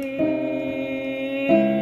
me.